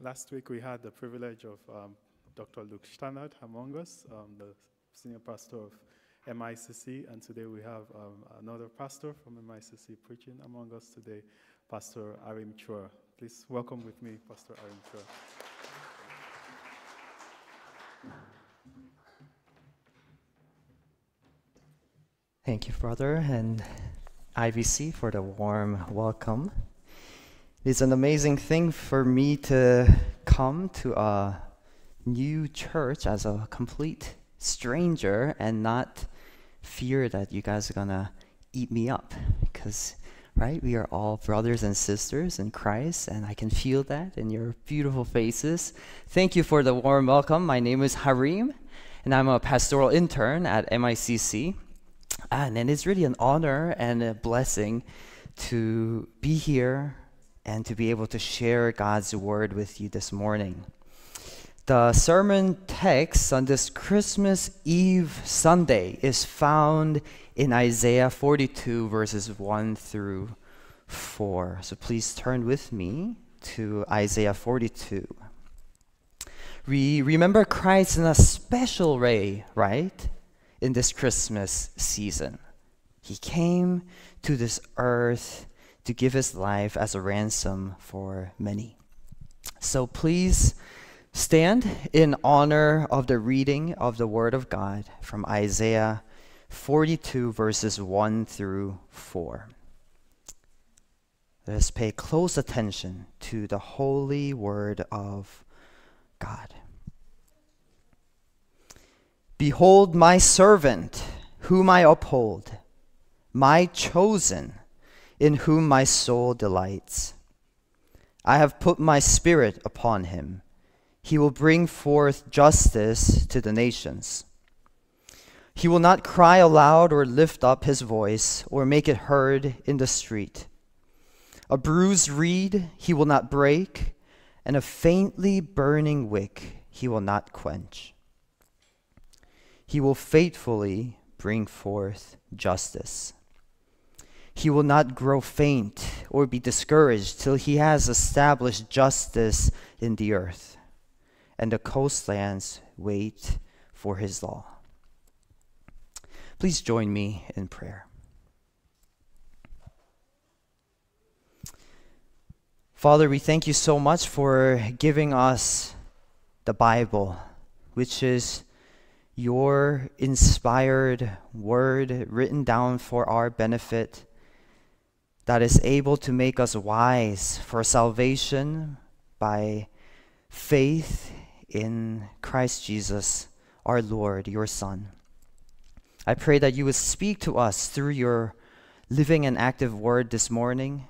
Last week we had the privilege of um, Dr. Luke Stannard among us, um, the senior pastor of MICC, and today we have um, another pastor from MICC preaching among us today, Pastor Harim Choi. Please welcome with me, Pastor Harim Choi. Thank you, brother, and IBC for the warm welcome. It's an amazing thing for me to come to a new church as a complete stranger and not fear that you guys are gonna eat me up. Because right we are all brothers and sisters in christ and i can feel that in your beautiful faces. Thank you for the warm welcome. My name is harim and i'm a pastoral intern at micc and it's really an honor and a blessing to be here and to be able to share God's word with you this morning. The sermon text on this Christmas Eve Sunday is found in Isaiah 42, verses 1 through 4. So please turn with me to Isaiah 42. We remember Christ in a special way, right? In this Christmas season. He came to this earth to give his life as a ransom for many. So please stand in honor of the reading of the Word of God from Isaiah 42, verses 1 through 4. Let us pay close attention to the holy Word of God. Behold, my servant, whom I uphold, my chosen in whom my soul delights. I have put my spirit upon him. He will bring forth justice to the nations. He will not cry aloud or lift up his voice or make it heard in the street. A bruised reed he will not break, and a faintly burning wick he will not quench. He will faithfully bring forth justice. He will not grow faint or be discouraged till he has established justice in the earth, and the coastlands wait for his law. Please join me in prayer. Father, we thank you so much for giving us the Bible, which is your inspired word written down for our benefit that is able to make us wise for salvation by faith in Christ Jesus, our Lord, your Son. I pray that you would speak to us through your living and active word this morning,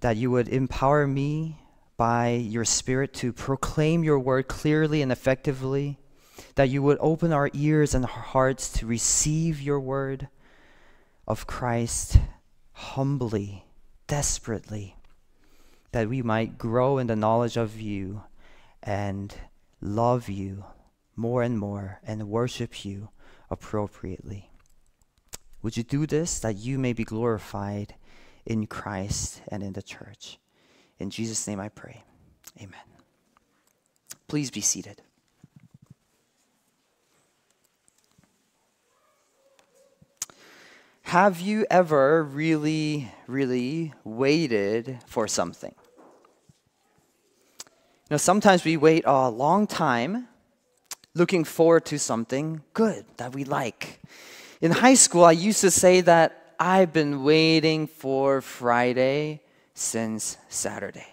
that you would empower me by your Spirit to proclaim your word clearly and effectively, that you would open our ears and hearts to receive your word of Christ humbly, desperately, that we might grow in the knowledge of you and love you more and more and worship you appropriately. Would you do this that you may be glorified in Christ and in the church? In Jesus' name I pray. Amen. Please be seated. Have you ever really, really waited for something? You know, sometimes we wait a long time looking forward to something good that we like. In high school, I used to say that I've been waiting for Friday since Saturday.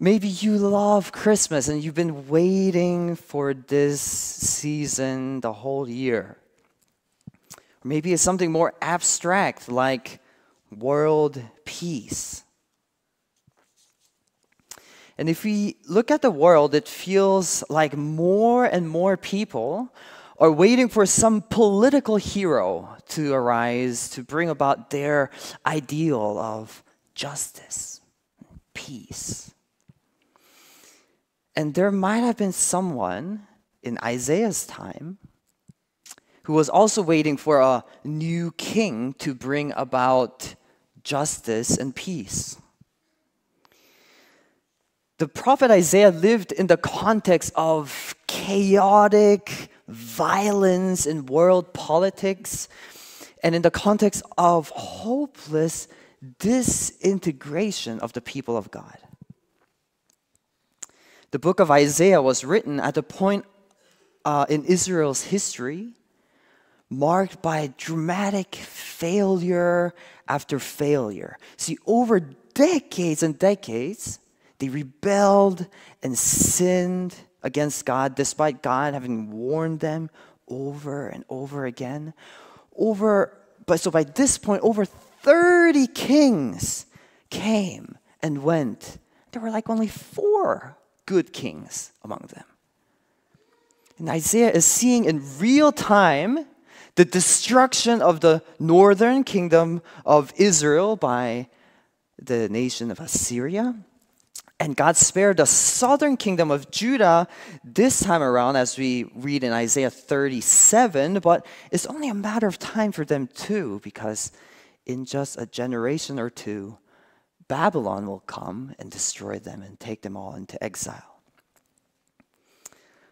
Maybe you love Christmas and you've been waiting for this season the whole year. Maybe it's something more abstract like world peace. And if we look at the world, it feels like more and more people are waiting for some political hero to arise to bring about their ideal of justice, peace. And there might have been someone in Isaiah's time who was also waiting for a new king to bring about justice and peace. the prophet Isaiah lived in the context of chaotic violence in world politics and in the context of hopeless disintegration of the people of God. The book of Isaiah was written at a point uh, in Israel's history marked by dramatic failure after failure. See, over decades and decades, they rebelled and sinned against God despite God having warned them over and over again. Over, but so by this point, over 30 kings came and went. There were like only four good kings among them. And Isaiah is seeing in real time the destruction of the northern kingdom of Israel by the nation of Assyria. And God spared the southern kingdom of Judah this time around, as we read in Isaiah 37, but it's only a matter of time for them too, because in just a generation or two, Babylon will come and destroy them and take them all into exile.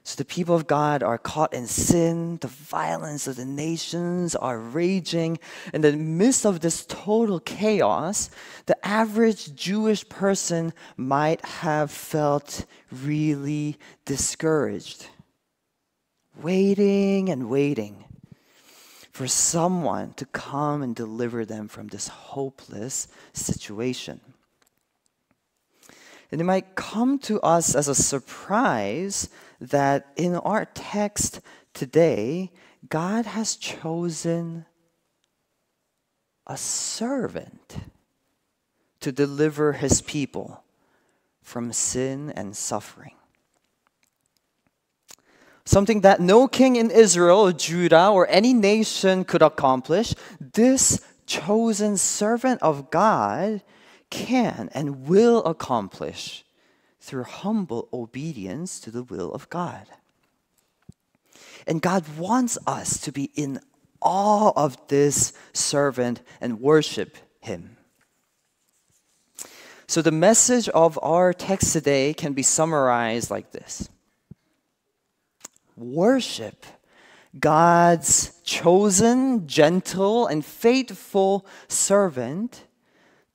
So the people of God are caught in sin. The violence of the nations are raging. In the midst of this total chaos, the average Jewish person might have felt really discouraged, waiting and waiting for someone to come and deliver them from this hopeless situation. And it might come to us as a surprise that in our text today, God has chosen a servant to deliver his people from sin and suffering. Something that no king in Israel, Judah, or any nation could accomplish, this chosen servant of God can and will accomplish through humble obedience to the will of God. And God wants us to be in awe of this servant and worship him. So, the message of our text today can be summarized like this Worship God's chosen, gentle, and faithful servant,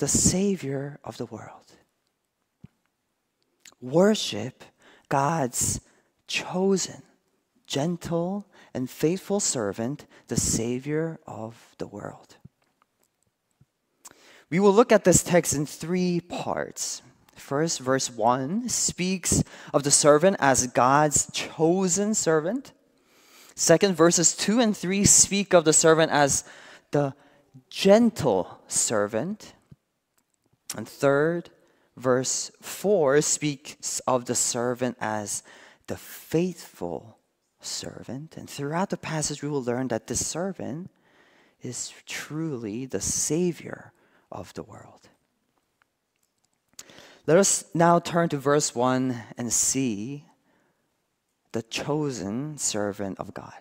the Savior of the world worship God's chosen, gentle, and faithful servant, the Savior of the world. We will look at this text in three parts. First, verse 1 speaks of the servant as God's chosen servant. Second, verses 2 and 3 speak of the servant as the gentle servant. And third, verse 4 speaks of the servant as the faithful servant. And throughout the passage, we will learn that this servant is truly the Savior of the world. Let us now turn to verse 1 and see the chosen servant of God.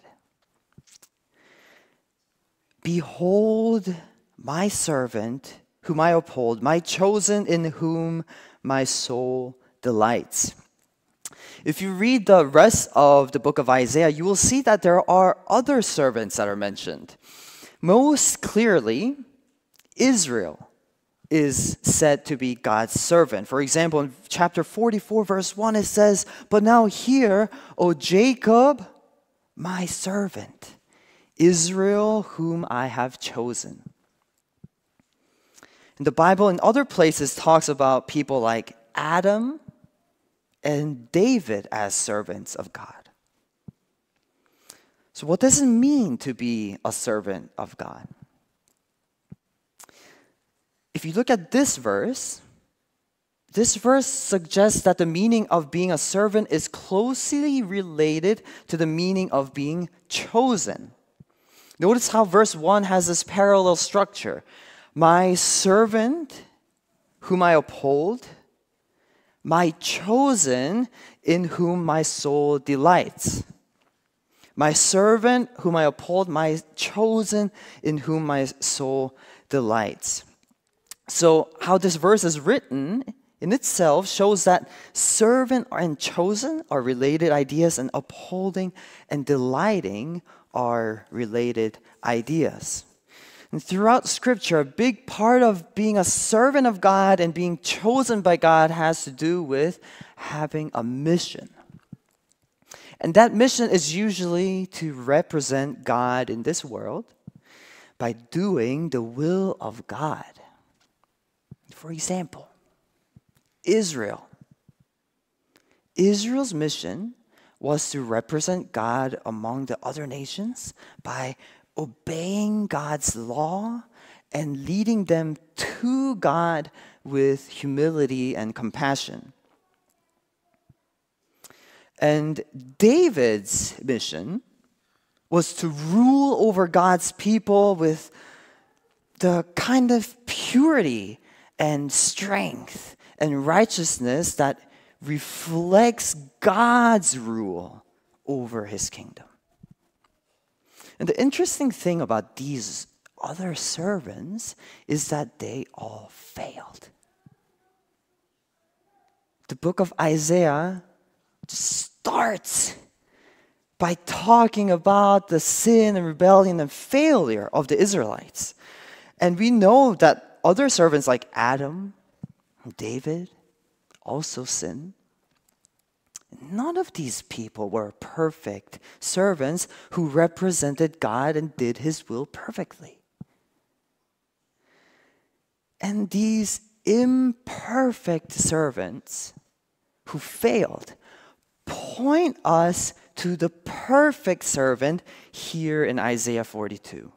Behold, my servant whom I uphold, my chosen in whom my soul delights. If you read the rest of the book of Isaiah, you will see that there are other servants that are mentioned. Most clearly, Israel is said to be God's servant. For example, in chapter 44, verse 1, it says, But now hear, O Jacob, my servant, Israel, whom I have chosen. The Bible in other places talks about people like Adam and David as servants of God. So, what does it mean to be a servant of God? If you look at this verse, this verse suggests that the meaning of being a servant is closely related to the meaning of being chosen. Notice how verse 1 has this parallel structure. My servant, whom I uphold, my chosen, in whom my soul delights. My servant, whom I uphold, my chosen, in whom my soul delights. So, how this verse is written in itself shows that servant and chosen are related ideas, and upholding and delighting are related ideas. And throughout Scripture, a big part of being a servant of God and being chosen by God has to do with having a mission. And that mission is usually to represent God in this world by doing the will of God. For example, Israel. Israel's mission was to represent God among the other nations by obeying God's law and leading them to God with humility and compassion. And David's mission was to rule over God's people with the kind of purity and strength and righteousness that reflects God's rule over his kingdom. And the interesting thing about these other servants is that they all failed. The book of Isaiah starts by talking about the sin and rebellion and failure of the Israelites. And we know that other servants like Adam, David, also sinned. None of these people were perfect servants who represented God and did his will perfectly. And these imperfect servants who failed point us to the perfect servant here in Isaiah 42.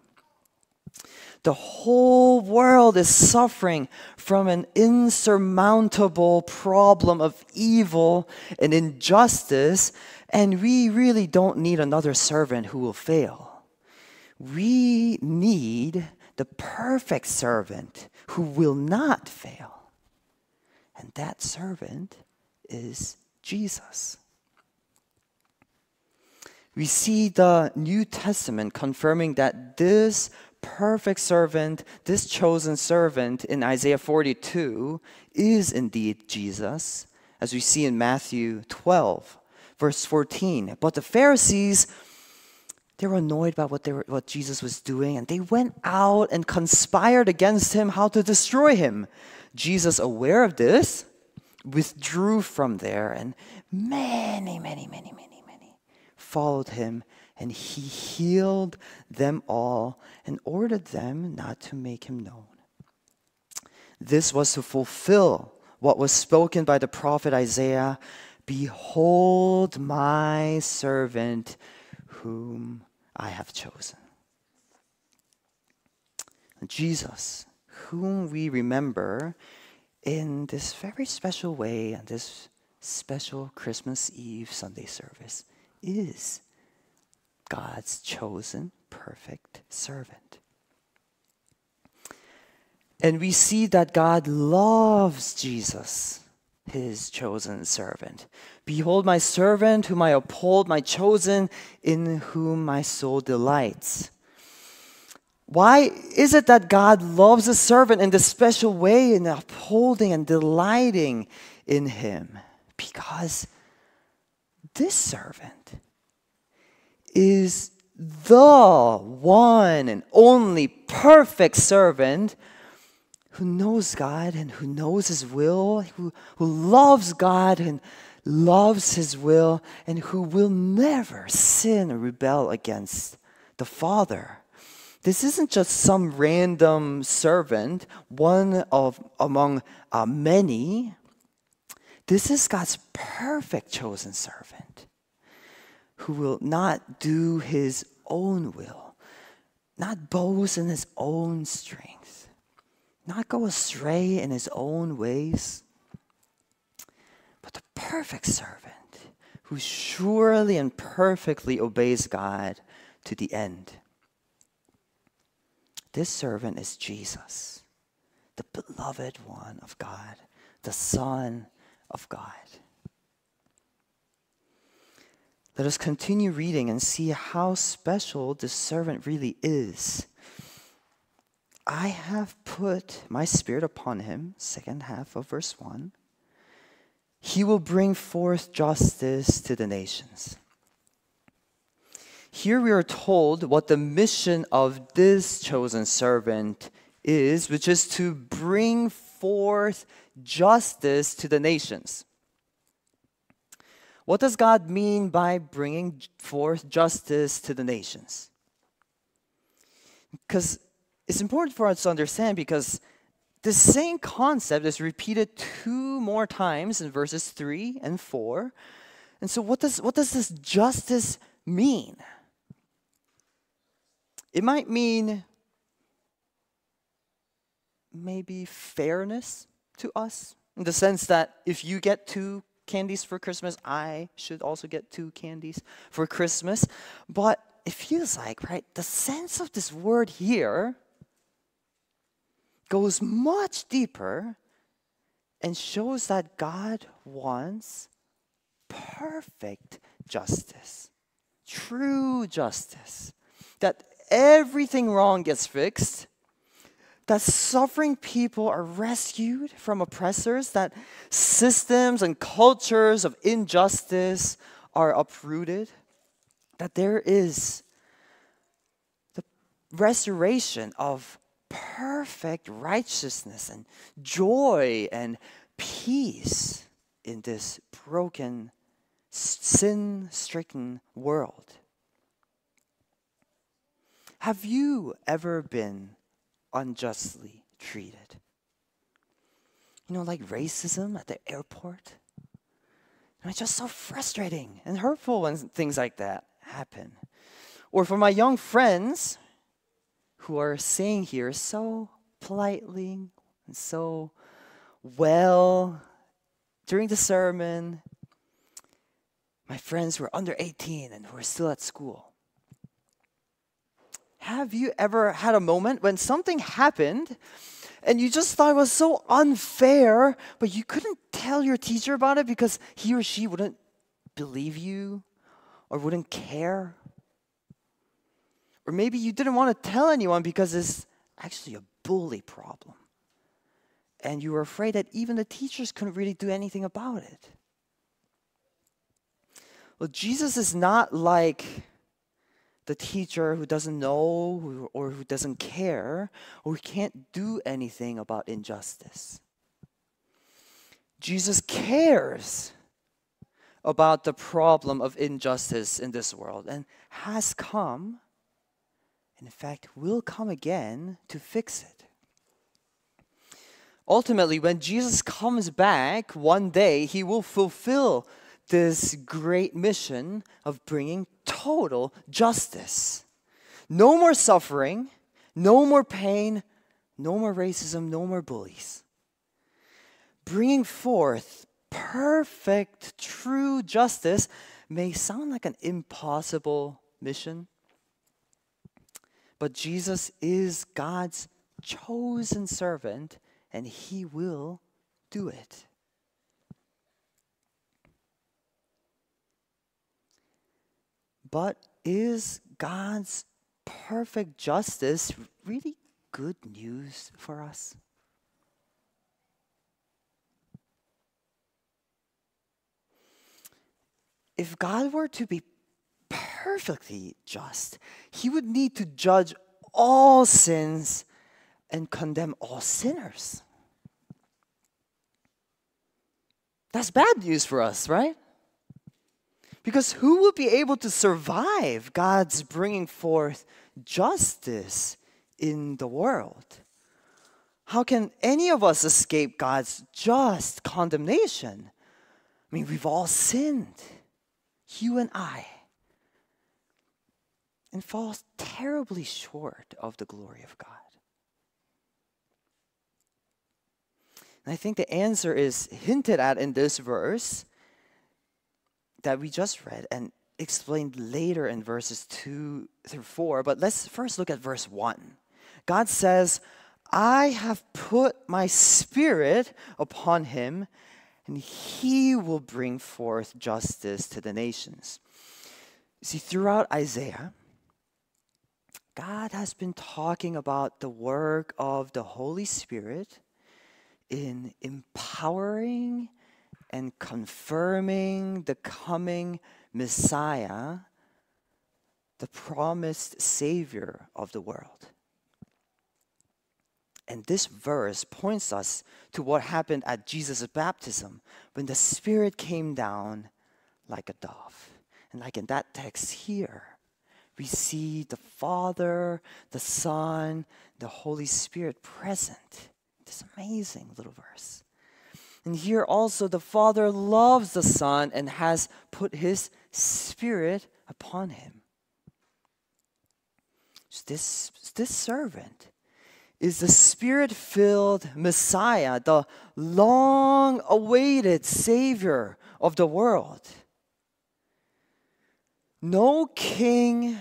The whole world is suffering from an insurmountable problem of evil and injustice, and we really don't need another servant who will fail. We need the perfect servant who will not fail. And that servant is Jesus we see the New Testament confirming that this perfect servant, this chosen servant in Isaiah 42 is indeed Jesus, as we see in Matthew 12, verse 14. But the Pharisees, they were annoyed by what, what Jesus was doing, and they went out and conspired against him how to destroy him. Jesus, aware of this, withdrew from there, and many, many, many, many many followed him, and he healed them all and ordered them not to make him known. This was to fulfill what was spoken by the prophet Isaiah Behold, my servant whom I have chosen. Jesus, whom we remember in this very special way, and this special Christmas Eve Sunday service, is God's chosen perfect servant. And we see that God loves Jesus, his chosen servant. Behold, my servant, whom I uphold, my chosen, in whom my soul delights. Why is it that God loves a servant in this special way in upholding and delighting in him? Because this servant is the one and only perfect servant who knows God and who knows His will, who, who loves God and loves His will, and who will never sin or rebel against the Father. This isn't just some random servant, one of among uh, many. This is God's perfect chosen servant who will not do his own will, not boast in his own strength, not go astray in his own ways, but the perfect servant who surely and perfectly obeys God to the end. This servant is Jesus, the beloved one of God, the Son of God. Let us continue reading and see how special this servant really is. I have put my spirit upon him, second half of verse 1, he will bring forth justice to the nations. Here we are told what the mission of this chosen servant is, which is to bring forth justice to the nations. What does God mean by bringing forth justice to the nations? Because it's important for us to understand because the same concept is repeated two more times in verses 3 and 4. And so what does what does this justice mean? It might mean maybe fairness to us in the sense that if you get two candies for Christmas, I should also get two candies for Christmas. But it feels like, right, the sense of this word here goes much deeper and shows that God wants perfect justice, true justice, that everything wrong gets fixed that suffering people are rescued from oppressors, that systems and cultures of injustice are uprooted, that there is the restoration of perfect righteousness and joy and peace in this broken, sin stricken world. Have you ever been unjustly treated. You know, like racism at the airport. And it's just so frustrating and hurtful when things like that happen. Or for my young friends who are saying here so politely and so well during the sermon, my friends who are under 18 and who are still at school. Have you ever had a moment when something happened and you just thought it was so unfair, but you couldn't tell your teacher about it because he or she wouldn't believe you or wouldn't care? Or maybe you didn't want to tell anyone because it's actually a bully problem. And you were afraid that even the teachers couldn't really do anything about it. Well, Jesus is not like the teacher who doesn't know or who doesn't care or who can't do anything about injustice. Jesus cares about the problem of injustice in this world and has come, and in fact, will come again to fix it. Ultimately, when Jesus comes back one day, he will fulfill this great mission of bringing total justice. No more suffering, no more pain, no more racism, no more bullies. Bringing forth perfect, true justice may sound like an impossible mission, but Jesus is God's chosen servant and he will do it. But is God's perfect justice really good news for us? If God were to be perfectly just, he would need to judge all sins and condemn all sinners. That's bad news for us, right? Because who will be able to survive God's bringing forth justice in the world? How can any of us escape God's just condemnation? I mean, we've all sinned, you and I, and fall terribly short of the glory of God. And I think the answer is hinted at in this verse that we just read and explained later in verses 2 through 4. But let's first look at verse 1. God says, I have put my spirit upon him, and he will bring forth justice to the nations. See, throughout Isaiah, God has been talking about the work of the Holy Spirit in empowering and confirming the coming Messiah, the promised Savior of the world. And this verse points us to what happened at Jesus' baptism when the Spirit came down like a dove. And like in that text here, we see the Father, the Son, the Holy Spirit present. This amazing little verse. And here also, the Father loves the Son and has put His Spirit upon him. So this, this servant is the spirit filled Messiah, the long awaited Savior of the world. No king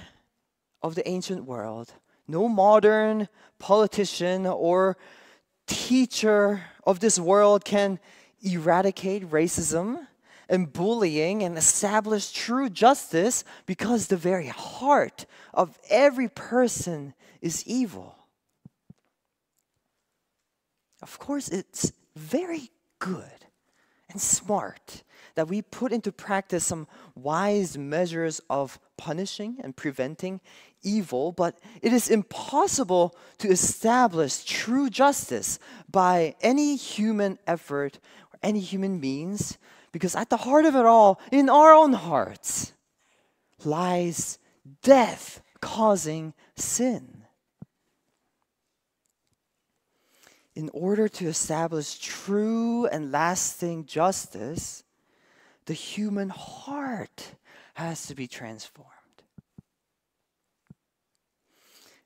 of the ancient world, no modern politician or teacher of this world can eradicate racism and bullying and establish true justice because the very heart of every person is evil. Of course, it's very good and smart that we put into practice some wise measures of punishing and preventing evil, but it is impossible to establish true justice by any human effort or any human means, because at the heart of it all, in our own hearts, lies death causing sin. in order to establish true and lasting justice, the human heart has to be transformed.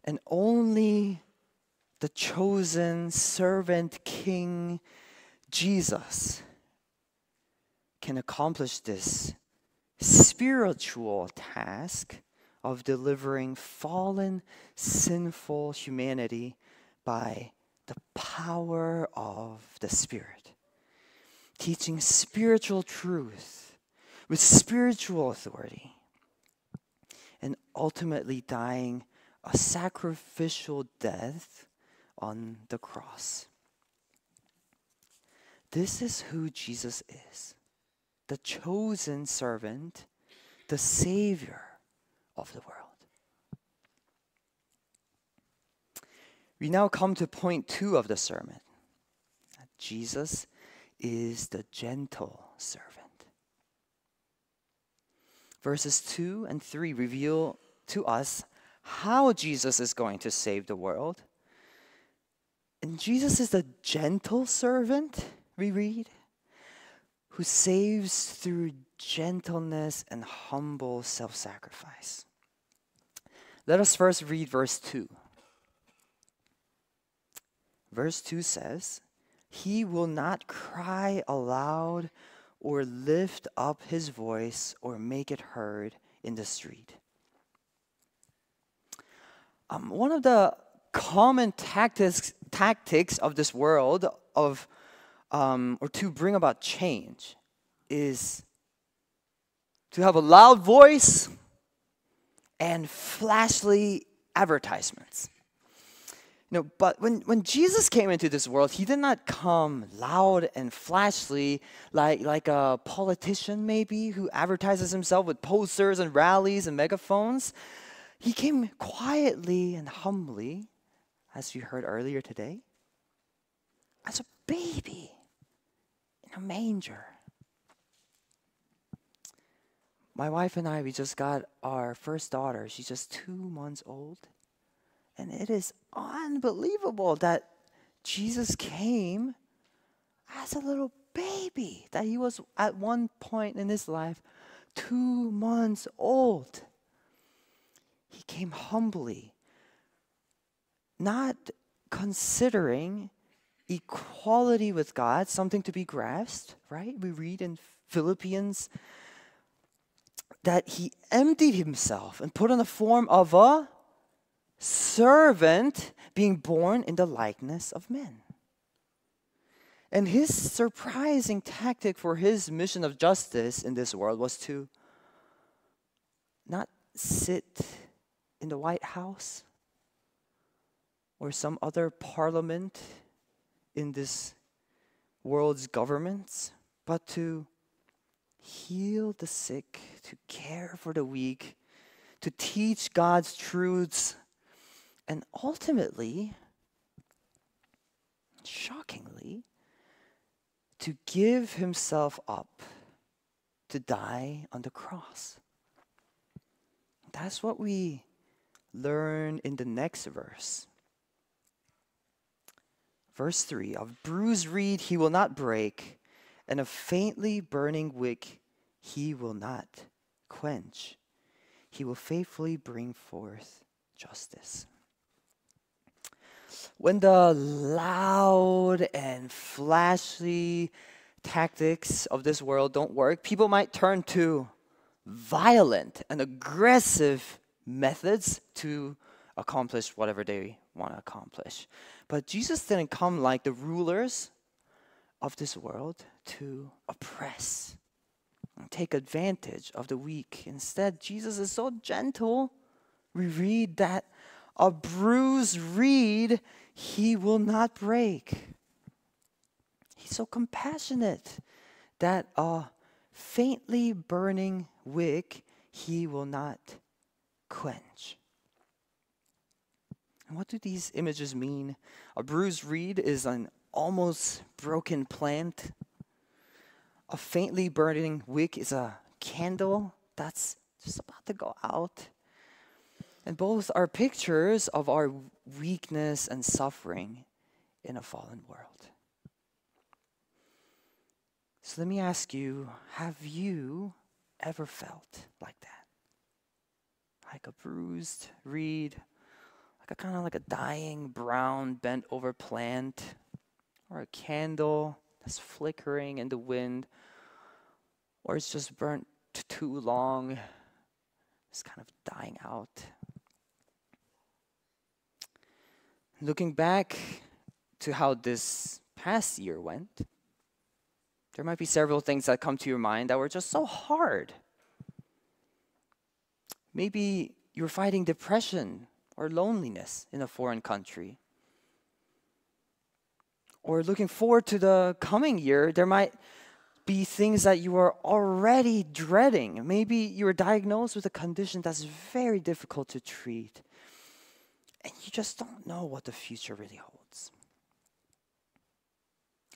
And only the chosen servant king, Jesus, can accomplish this spiritual task of delivering fallen, sinful humanity by the power of the Spirit, teaching spiritual truth with spiritual authority, and ultimately dying a sacrificial death on the cross. This is who Jesus is the chosen servant, the Savior of the world. We now come to point two of the sermon. Jesus is the gentle servant. Verses 2 and 3 reveal to us how Jesus is going to save the world. And Jesus is the gentle servant, we read, who saves through gentleness and humble self sacrifice. Let us first read verse 2. Verse 2 says, He will not cry aloud or lift up his voice or make it heard in the street. Um, one of the common tactics, tactics of this world of um, or to bring about change is to have a loud voice and flashly advertisements. You know, but when, when Jesus came into this world, he did not come loud and flashly like, like a politician, maybe, who advertises himself with posters and rallies and megaphones. He came quietly and humbly, as we heard earlier today, as a baby in a manger. My wife and I, we just got our first daughter. She's just two months old. And it is unbelievable that Jesus came as a little baby, that he was at one point in his life two months old. He came humbly, not considering equality with God something to be grasped, right? We read in Philippians that he emptied himself and put on the form of a servant being born in the likeness of men. And his surprising tactic for his mission of justice in this world was to not sit in the White House or some other parliament in this world's governments, but to heal the sick, to care for the weak, to teach God's truths, and ultimately, shockingly, to give himself up to die on the cross. That's what we learn in the next verse. Verse 3 Of bruised reed he will not break, and of faintly burning wick he will not quench. He will faithfully bring forth justice. When the loud and flashy tactics of this world don't work, people might turn to violent and aggressive methods to accomplish whatever they want to accomplish. But Jesus didn't come like the rulers of this world to oppress and take advantage of the weak. Instead, Jesus is so gentle. We read that a bruised reed he will not break. He's so compassionate that a faintly burning wick he will not quench. And what do these images mean? A bruised reed is an almost broken plant. A faintly burning wick is a candle that's just about to go out. And both are pictures of our weakness and suffering in a fallen world. So let me ask you have you ever felt like that? Like a bruised reed, like a kind of like a dying brown bent over plant, or a candle that's flickering in the wind, or it's just burnt too long, it's kind of dying out. Looking back to how this past year went, there might be several things that come to your mind that were just so hard. Maybe you're fighting depression or loneliness in a foreign country. Or looking forward to the coming year, there might be things that you are already dreading. Maybe you were diagnosed with a condition that's very difficult to treat, and you just don't know what the future really holds.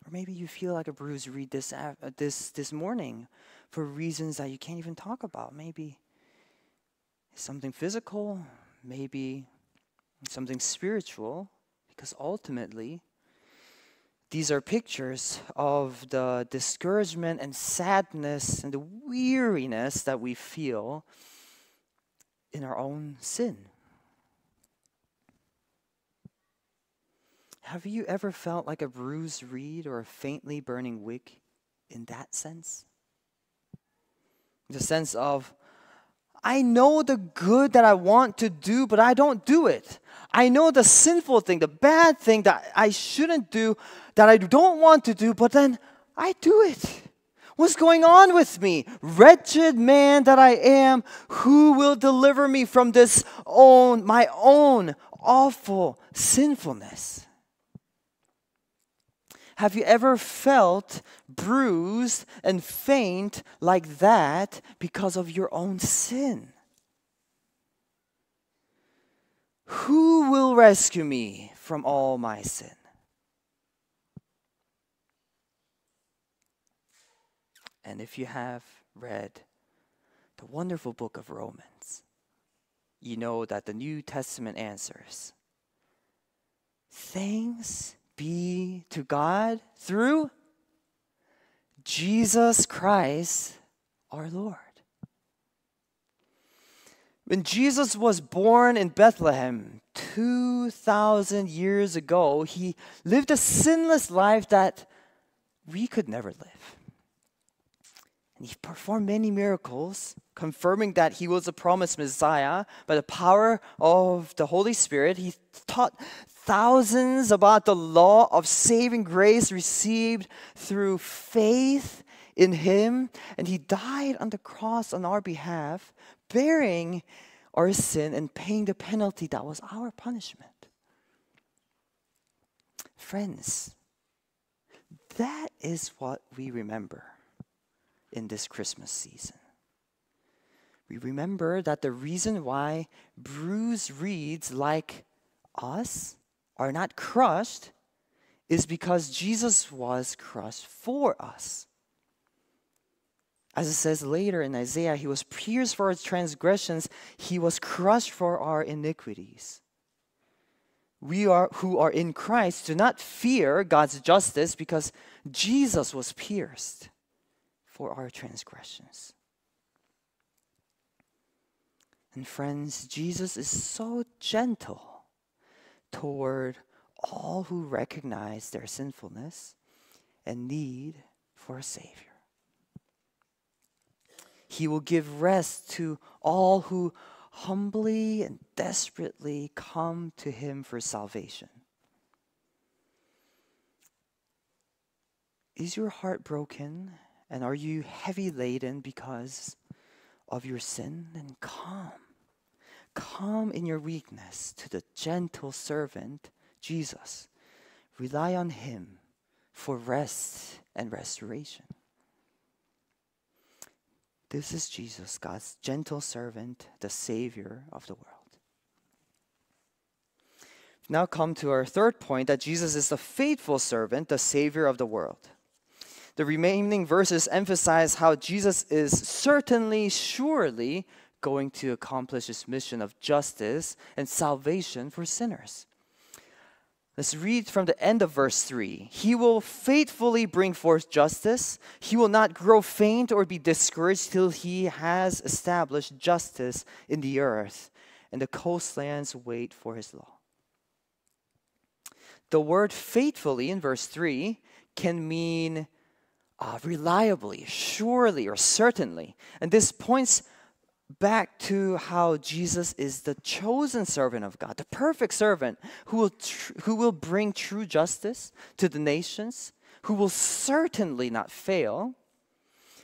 Or maybe you feel like a bruise reed this, uh, this, this morning for reasons that you can't even talk about. Maybe something physical, maybe something spiritual, because ultimately, these are pictures of the discouragement and sadness and the weariness that we feel in our own sin. Have you ever felt like a bruised reed or a faintly burning wick in that sense? The sense of, I know the good that I want to do, but I don't do it. I know the sinful thing, the bad thing that I shouldn't do, that I don't want to do, but then I do it. What's going on with me? Wretched man that I am, who will deliver me from this own my own awful sinfulness? Have you ever felt bruised and faint like that because of your own sin? Who will rescue me from all my sin? And if you have read the wonderful book of Romans, you know that the New Testament answers. Thanks be to God through Jesus Christ our Lord. When Jesus was born in Bethlehem 2,000 years ago, he lived a sinless life that we could never live. And he performed many miracles, confirming that he was a promised Messiah by the power of the Holy Spirit. He taught thousands about the law of saving grace received through faith in him. And he died on the cross on our behalf, bearing our sin and paying the penalty that was our punishment. Friends, that is what we remember in this Christmas season. We remember that the reason why bruised reeds like us are not crushed is because Jesus was crushed for us. As it says later in Isaiah, he was pierced for our transgressions, he was crushed for our iniquities. We are who are in Christ do not fear God's justice because Jesus was pierced for our transgressions. And friends, Jesus is so gentle toward all who recognize their sinfulness and need for a Savior. He will give rest to all who humbly and desperately come to Him for salvation. Is your heart broken and are you heavy laden because of your sin? Then come. Come in your weakness to the gentle servant, Jesus. Rely on Him for rest and restoration. This is Jesus, God's gentle servant, the Savior of the world. Now, come to our third point that Jesus is the faithful servant, the Savior of the world. The remaining verses emphasize how Jesus is certainly, surely going to accomplish his mission of justice and salvation for sinners. Let's read from the end of verse 3. He will faithfully bring forth justice. He will not grow faint or be discouraged till he has established justice in the earth, and the coastlands wait for his law. The word faithfully in verse 3 can mean uh, reliably, surely, or certainly. And this points back to how Jesus is the chosen servant of God, the perfect servant who will, who will bring true justice to the nations, who will certainly not fail.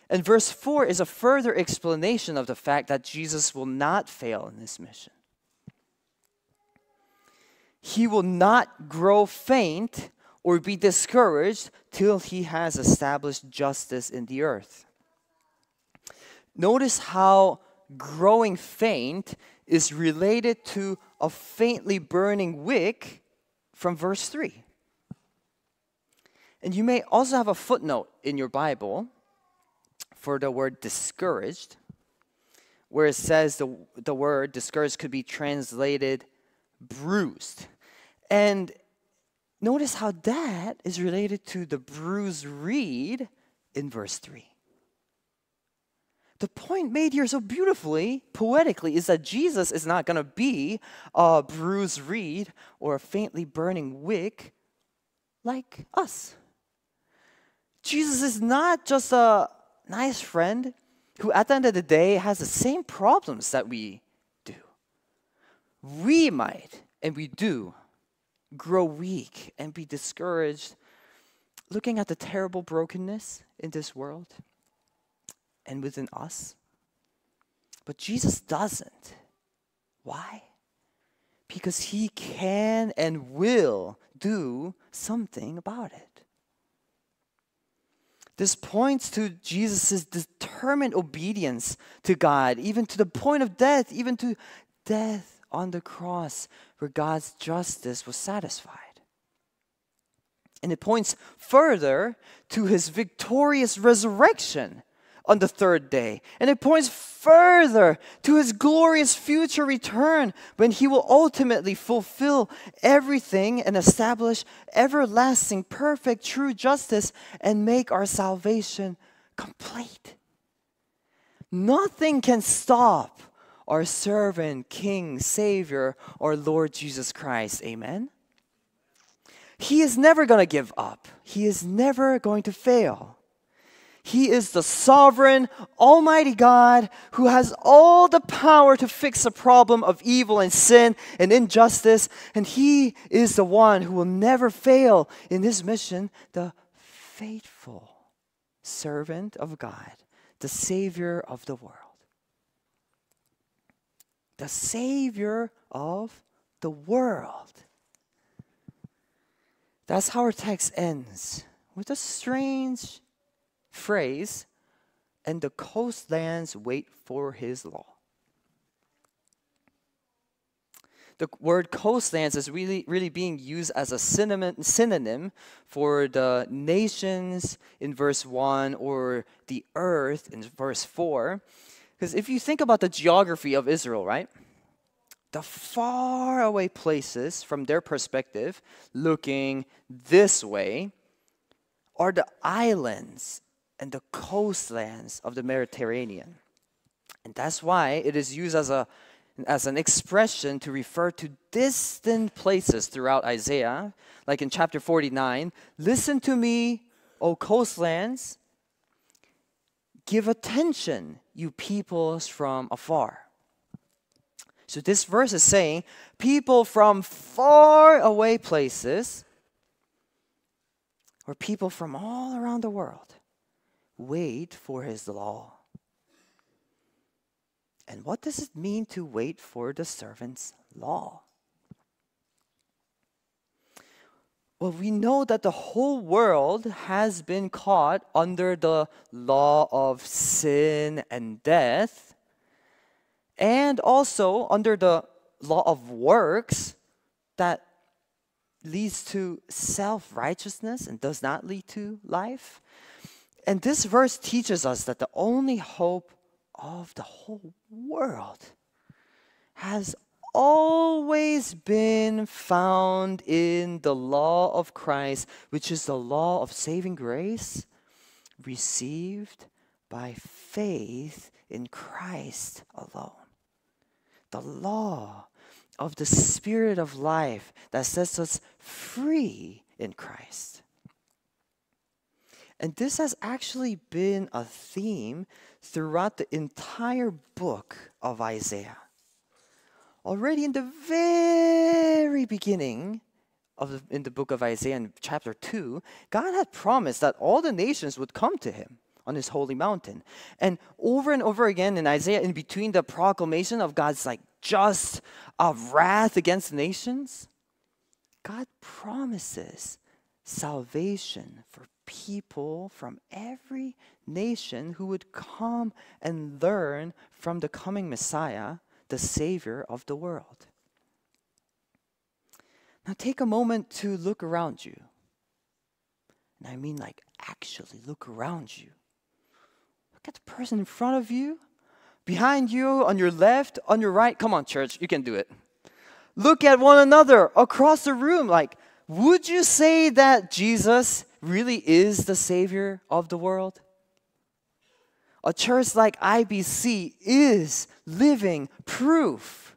And verse 4 is a further explanation of the fact that Jesus will not fail in his mission. He will not grow faint or be discouraged till he has established justice in the earth. Notice how growing faint is related to a faintly burning wick from verse 3. And you may also have a footnote in your Bible for the word discouraged, where it says the, the word discouraged could be translated bruised. And Notice how that is related to the bruised reed in verse 3. The point made here so beautifully, poetically, is that Jesus is not going to be a bruised reed or a faintly burning wick like us. Jesus is not just a nice friend who, at the end of the day, has the same problems that we do. We might, and we do, grow weak and be discouraged looking at the terrible brokenness in this world and within us. But Jesus doesn't. Why? Because he can and will do something about it. This points to Jesus' determined obedience to God, even to the point of death, even to death on the cross where God's justice was satisfied. And it points further to his victorious resurrection on the third day. And it points further to his glorious future return when he will ultimately fulfill everything and establish everlasting, perfect, true justice and make our salvation complete. Nothing can stop our servant, King, Savior, our Lord Jesus Christ. Amen? He is never going to give up, He is never going to fail. He is the sovereign, almighty God who has all the power to fix the problem of evil and sin and injustice. And He is the one who will never fail in His mission, the faithful servant of God, the Savior of the world the Savior of the world. That's how our text ends with a strange phrase and the coastlands wait for his law. The word coastlands is really, really being used as a synonym, synonym for the nations in verse 1 or the earth in verse 4. Because if you think about the geography of Israel, right? The far away places from their perspective, looking this way, are the islands and the coastlands of the Mediterranean. And that's why it is used as, a, as an expression to refer to distant places throughout Isaiah, like in chapter 49 Listen to me, O coastlands. Give attention, you peoples from afar. So this verse is saying people from far away places or people from all around the world wait for his law. And what does it mean to wait for the servant's law? Well, we know that the whole world has been caught under the law of sin and death, and also under the law of works that leads to self righteousness and does not lead to life. And this verse teaches us that the only hope of the whole world has always been found in the law of Christ, which is the law of saving grace received by faith in Christ alone. The law of the Spirit of life that sets us free in Christ. And this has actually been a theme throughout the entire book of Isaiah. Already in the very beginning of the, in the book of Isaiah in chapter 2, God had promised that all the nations would come to him on his holy mountain. And over and over again in Isaiah, in between the proclamation of God's like just of wrath against the nations, God promises salvation for people from every nation who would come and learn from the coming Messiah, the Savior of the world. Now take a moment to look around you. And I mean, like, actually look around you. Look at the person in front of you, behind you, on your left, on your right. Come on, church, you can do it. Look at one another across the room. Like, would you say that Jesus really is the Savior of the world? A church like IBC is living proof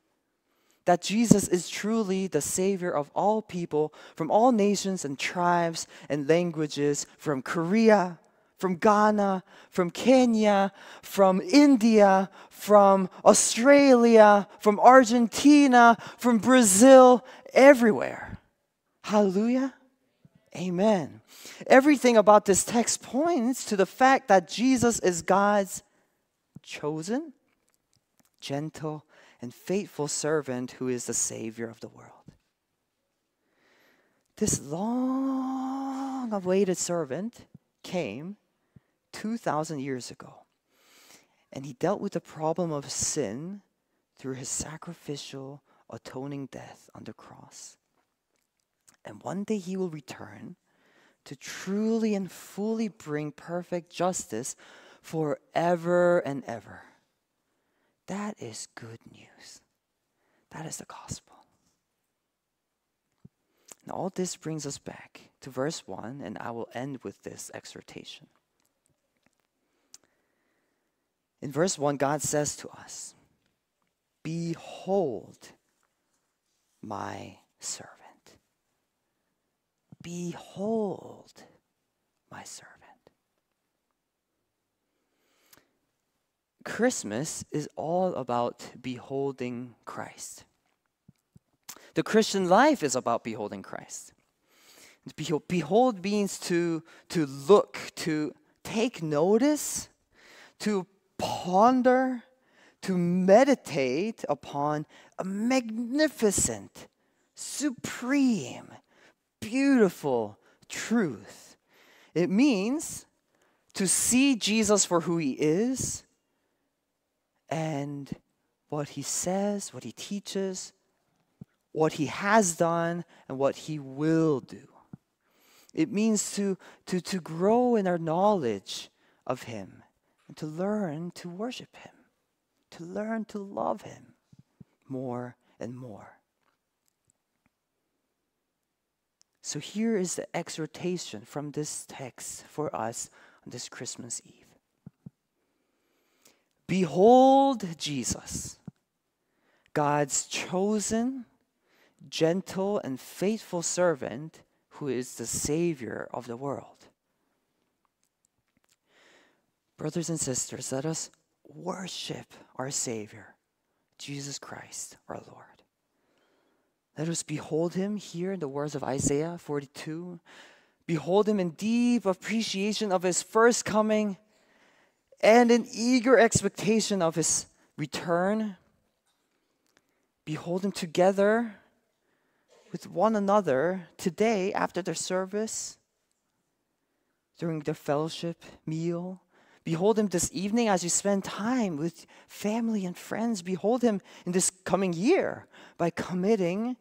that Jesus is truly the Savior of all people from all nations and tribes and languages, from Korea, from Ghana, from Kenya, from India, from Australia, from Argentina, from Brazil, everywhere. Hallelujah. Amen. Everything about this text points to the fact that Jesus is God's chosen, gentle, and faithful servant who is the Savior of the world. This long awaited servant came 2,000 years ago, and he dealt with the problem of sin through his sacrificial, atoning death on the cross. And one day he will return to truly and fully bring perfect justice forever and ever. That is good news. That is the gospel. Now, all this brings us back to verse 1, and I will end with this exhortation. In verse 1, God says to us, Behold my servant. Behold my servant. Christmas is all about beholding Christ. The Christian life is about beholding Christ. Behold means to, to look, to take notice, to ponder, to meditate upon a magnificent, beautiful truth. It means to see Jesus for who he is and what he says, what he teaches, what he has done, and what he will do. It means to, to, to grow in our knowledge of him and to learn to worship him, to learn to love him more and more. So here is the exhortation from this text for us on this Christmas Eve. Behold Jesus, God's chosen, gentle, and faithful servant who is the Savior of the world. Brothers and sisters, let us worship our Savior, Jesus Christ, our Lord. Let us behold him here in the words of Isaiah 42. Behold him in deep appreciation of his first coming and in eager expectation of his return. Behold him together with one another today after the service, during their fellowship meal. Behold him this evening as you spend time with family and friends. Behold him in this coming year by committing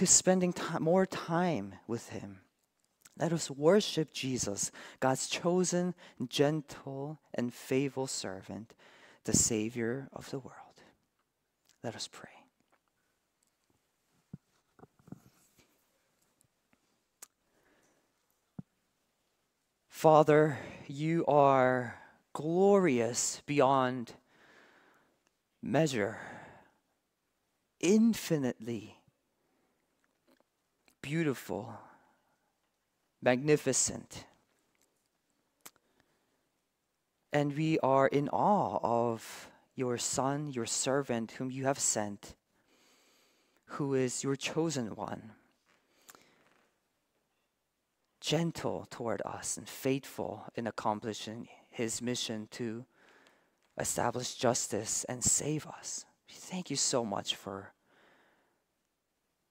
to spending more time with him. Let us worship Jesus, God's chosen, gentle, and faithful servant, the Savior of the world. Let us pray. Father, you are glorious beyond measure, infinitely beautiful magnificent. And we are in awe of your Son, your servant, whom you have sent, who is your chosen one, gentle toward us and faithful in accomplishing his mission to establish justice and save us. Thank you so much for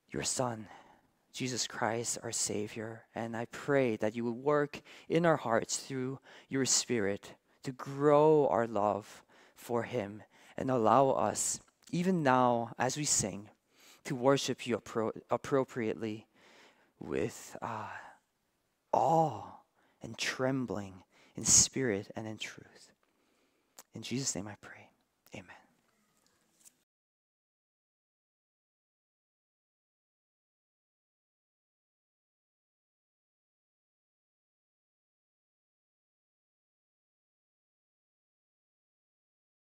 your Son Jesus Christ, our Savior. And I pray that you will work in our hearts through your Spirit to grow our love for Him and allow us, even now as we sing, to worship you appro- appropriately with uh, awe and trembling in spirit and in truth. In Jesus' name I pray. Amen.